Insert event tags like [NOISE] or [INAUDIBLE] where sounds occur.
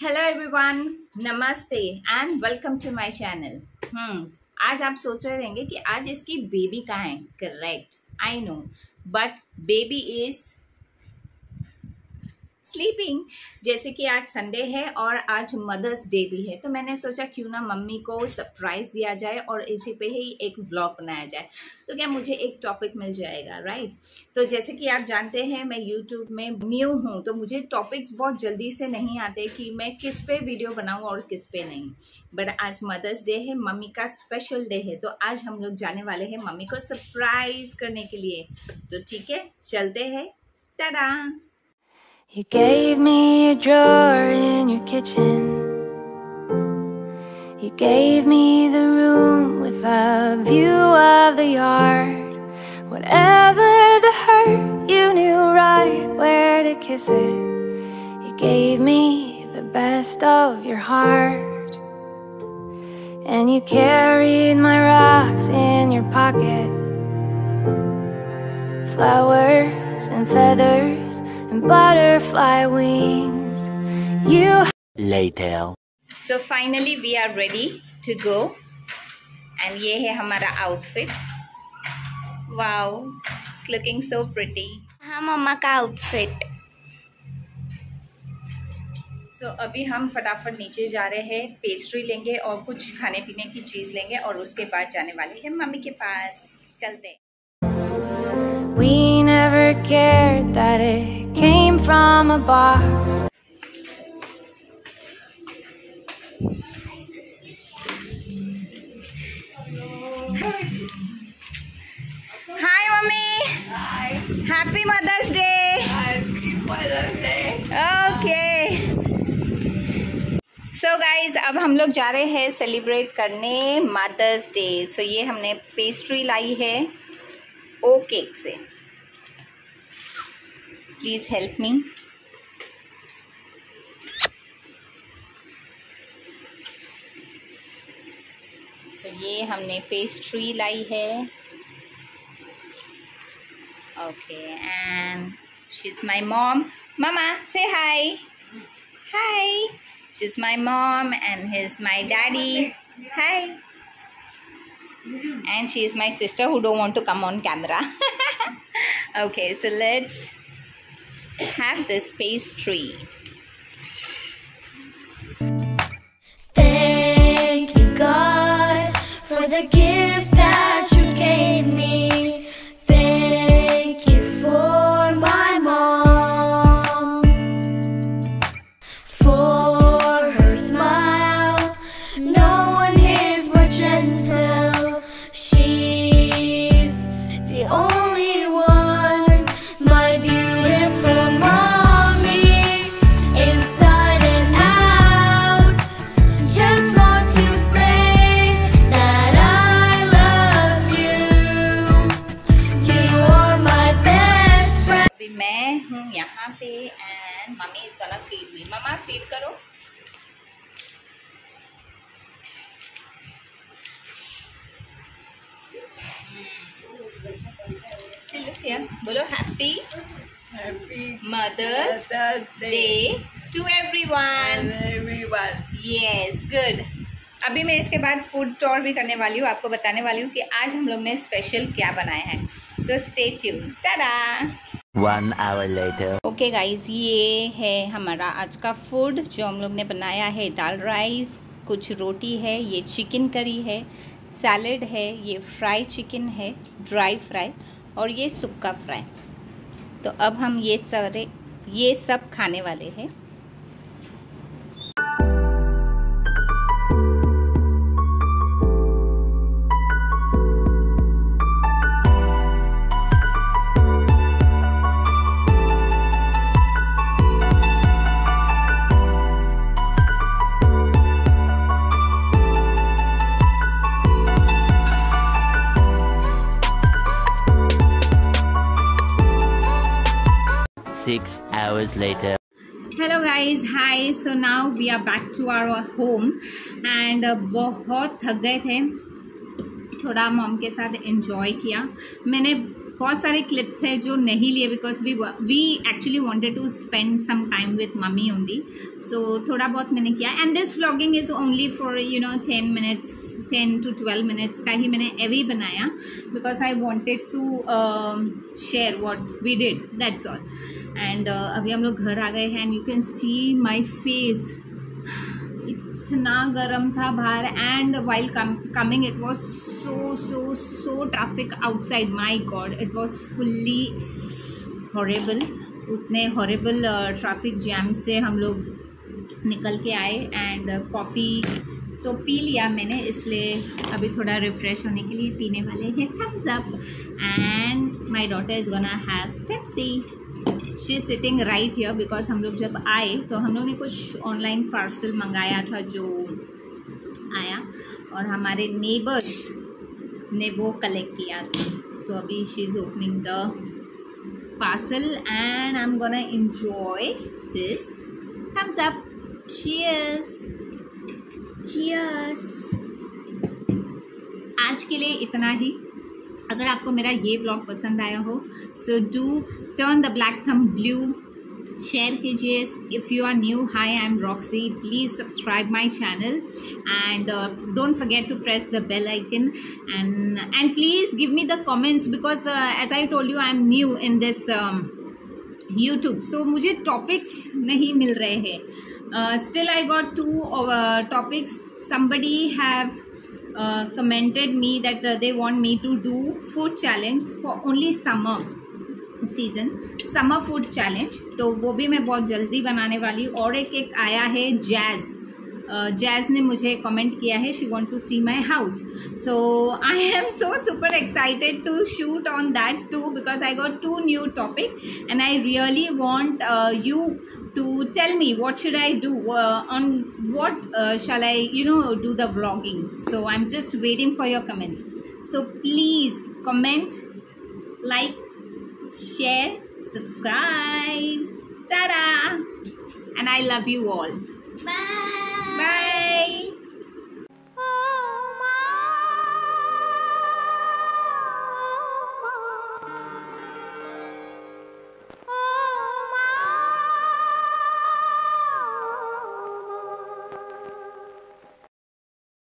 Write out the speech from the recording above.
Hello everyone नमस्ते and welcome to my channel hmm आज आप सोच रहे रहेंगे कि आज इसकी बेबी कहाँ है? Correct I know but baby is sleeping जैसे कि आज संडे है और आज मदर्स डे भी है। तो मैंने सोचा क्यों ना मम्मी को सरप्राइज़ दिया जाए और इसी पे ही एक व्लॉग बनाया जाए। तो क्या मुझे एक टॉपिक मिल जाएगा राइट तो जैसे कि आप जानते हैं, मैं यूट्यूब में न्यू हूँ तो मुझे टॉपिक्स बहुत जल्दी से नहीं आते कि मैं किस पे वीडियो बनाऊँ और किस पे नहीं। बट आज मदर्स डे है, मम्मी का स्पेशल डे है तो आज हम लोग जाने वाले हैं मम्मी को सरप्राइज़ करने के लिए। तो ठीक है, चलते हैं। Tata You gave me a drawer in your kitchen. You gave me the room with a view of the yard. Whatever the hurt, you knew right where to kiss it. You gave me the best of your heart. And you carried my rocks in your pocket. Flowers and feathers and butterfly wings. You later. So finally we are ready to go. And ये है हमारा outfit wow it's looking so pretty हाँ मम्मा का outfit तो so, अभी हम फटाफट नीचे जा रहे हैं पेस्ट्री लेंगे और कुछ खाने पीने की चीज़ लेंगे और उसके बाद जाने वाले हैं मम्मी के पास चलते हैं We never cared that it came from a box. Hi mummy happy Mother's Day okay so guys अब हम लोग जा रहे हैं सेलिब्रेट करने मदर्स डे सो ये हमने पेस्ट्री लाई है ओ केक से। प्लीज़ हेल्प मी सो ये हमने पेस्ट्री लाई है। Okay and she is my mom मामा से hi hi she is my mom and his my daddy hi and she is my sister who don't want to come on camera. [LAUGHS] Okay, so let's have this pastry. Thank you, God, for the gift पे and mummy is gonna feed me mamma feed करो. बोलो happy Happy Mother's Day to everyone everyone. Yes good अभी मैं इसके बाद food tour भी करने वाली हूँ आपको बताने वाली हूँ कि आज हम लोग ने स्पेशल क्या बनाया है। So stay tune tata One hour later. Okay guys ये है हमारा आज का फ़ूड जो हम लोग ने बनाया है, दाल राइस कुछ रोटी है, ये चिकन करी है सैलड है, ये फ्राई चिकन है ड्राई फ्राई और ये सुक्का फ्राई तो अब हम ये सारे, ये सब खाने वाले हैं Six hours later. Hello guys hi so now we are back to our home and बहुत थक गए थे. थोड़ा मॉम के साथ एंजॉय किया. मैंने बहुत सारे क्लिप्स है जो नहीं लिए because we we actually wanted to spend some time with mummy only so थोड़ा बहुत मैंने किया। And this vlogging is only for you know ten minutes ten to twelve minutes का ही मैंने एवी बनाया because I wanted to share what we did that's all and अभी हम लोग घर आ गए हैं and you can see my face इतना गर्म था बाहर and while coming it was so so so traffic outside my god it was fully horrible उतने हॉरेबल ट्रैफ़िक जैम से हम लोग निकल के आए एंड कॉफ़ी तो पी लिया मैंने, इसलिए अभी थोड़ा रिफ़्रेश होने के लिए पीने वाले हैं. Thums Up and my daughter is gonna have Pepsi she is sitting right here because हम लोग जब आए तो हम लोग ने कुछ ऑनलाइन पार्सल मंगाया था जो आया और हमारे नेबर्स ने वो कलेक्ट किया था। तो अभी she is opening the parcel and I am gonna enjoy this Thums Up cheers. Cheers. आज के लिए इतना ही। अगर आपको मेरा ये ब्लॉग पसंद आया हो so do turn the black thumb blue share कीजिए। If you are new hi I am Roxy please subscribe my channel and don't forget to press the bell icon and and please give me the comments because as I told you I am new in this YouTube so मुझे topics नहीं मिल रहे हैं। Still I got two topics somebody have uh, me that uh, they want me to do food challenge for only summer season summer food challenge तो वो भी मैं बहुत जल्दी बनाने वाली हूँ। और एक एक आया है जैज़। जैज़ ने मुझे कमेंट किया है she want to see my house so I am so super excited to shoot on that too because I got two new topic and I really want you to tell me what should I do uh, on what uh, shall I you know do the vlogging. So I'm just waiting for your comments. So please comment like share subscribe. Ta-da! And I love you all. Bye. bye